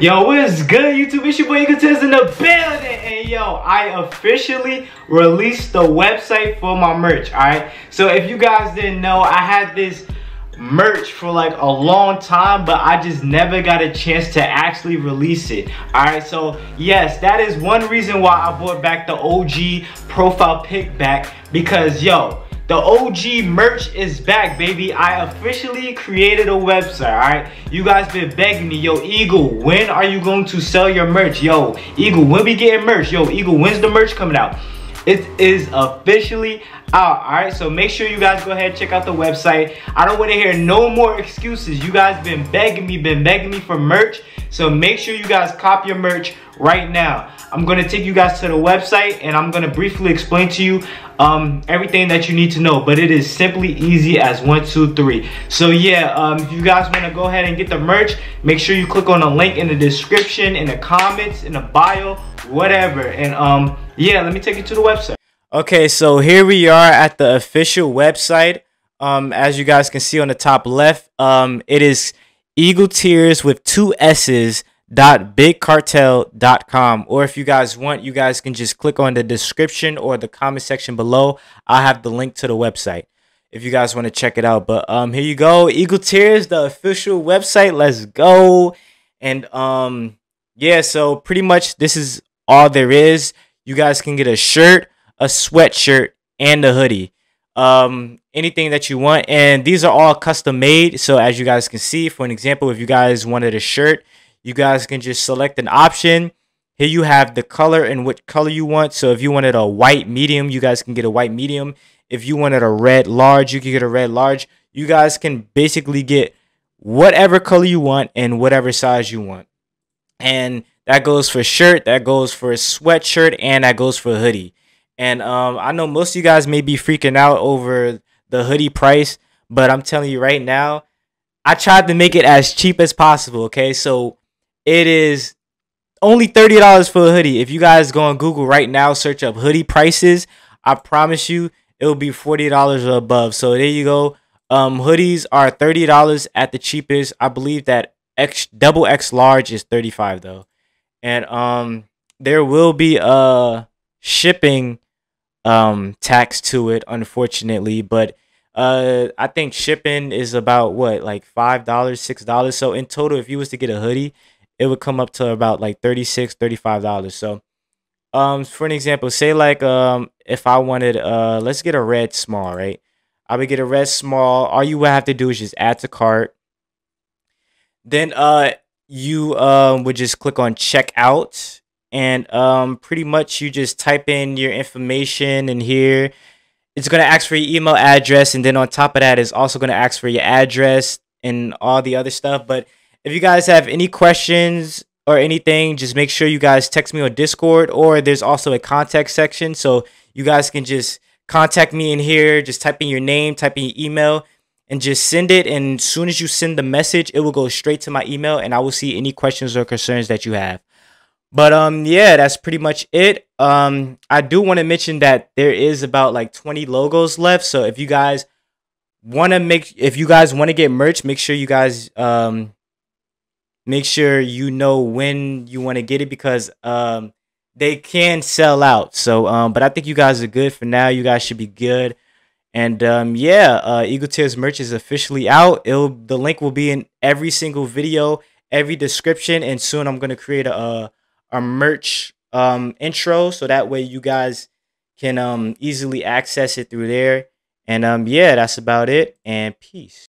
Yo, what's good, YouTube? It's your boy Tears in the building. And yo, I officially released the website for my merch, alright? So if you guys didn't know, I had this merch for like a long time but I just never got a chance to actually release it all right so yes that is one reason why I brought back the OG profile pic back because yo the OG merch is back, baby. I officially created a website, all right? You guys been begging me, yo, Eagle, when are you going to sell your merch? Yo, Eagle, when we getting merch? Yo, Eagle, when's the merch coming out? It is officially out, all right? So make sure you guys go ahead and check out the website. I don't want to hear no more excuses. You guys been begging me, been begging me for merch. So make sure you guys cop your merch right now. I'm to take you guys to the website and I'm to briefly explain to you um, everything that you need to know. But it is simply easy as one, two, three. So yeah, um, if you guys want to go ahead and get the merch, make sure you click on the link in the description, in the comments, in the bio, whatever. And um, yeah, let me take you to the website. Okay, so here we are at the official website. Um, as you guys can see on the top left, um, it is Eagle Tears with two S's dot bigcartel.com or if you guys want you guys can just click on the description or the comment section below. I have the link to the website if you guys want to check it out. But um here you go. Eagle tears the official website. Let's go. And um yeah so pretty much this is all there is. You guys can get a shirt a sweatshirt and a hoodie um anything that you want and these are all custom made so as you guys can see for an example if you guys wanted a shirt you guys can just select an option. Here you have the color and what color you want. So if you wanted a white medium, you guys can get a white medium. If you wanted a red large, you can get a red large. You guys can basically get whatever color you want and whatever size you want. And that goes for shirt, that goes for a sweatshirt, and that goes for a hoodie. And um, I know most of you guys may be freaking out over the hoodie price, but I'm telling you right now, I tried to make it as cheap as possible. Okay, so it is only $30 for a hoodie. If you guys go on Google right now, search up hoodie prices, I promise you it will be $40 or above. So there you go. Um, hoodies are $30 at the cheapest. I believe that X double X large is 35 though. And um there will be a shipping um tax to it unfortunately, but uh I think shipping is about what like $5, $6. So in total if you was to get a hoodie, it would come up to about like 36 35 dollars. So um for an example say like um if i wanted uh let's get a red small right? I would get a red small. All you would have to do is just add to cart. Then uh you um would just click on checkout and um pretty much you just type in your information in here it's going to ask for your email address and then on top of that is also going to ask for your address and all the other stuff but if you guys have any questions or anything, just make sure you guys text me on Discord or there's also a contact section. So you guys can just contact me in here, just type in your name, type in your email, and just send it. And as soon as you send the message, it will go straight to my email and I will see any questions or concerns that you have. But um yeah, that's pretty much it. Um I do want to mention that there is about like 20 logos left. So if you guys want to make if you guys want to get merch, make sure you guys um make sure you know when you want to get it because um they can sell out. So um but I think you guys are good for now. You guys should be good. And um yeah, uh Eagle Tears merch is officially out. It'll the link will be in every single video, every description, and soon I'm gonna create a a merch um intro so that way you guys can um easily access it through there. And um yeah, that's about it and peace.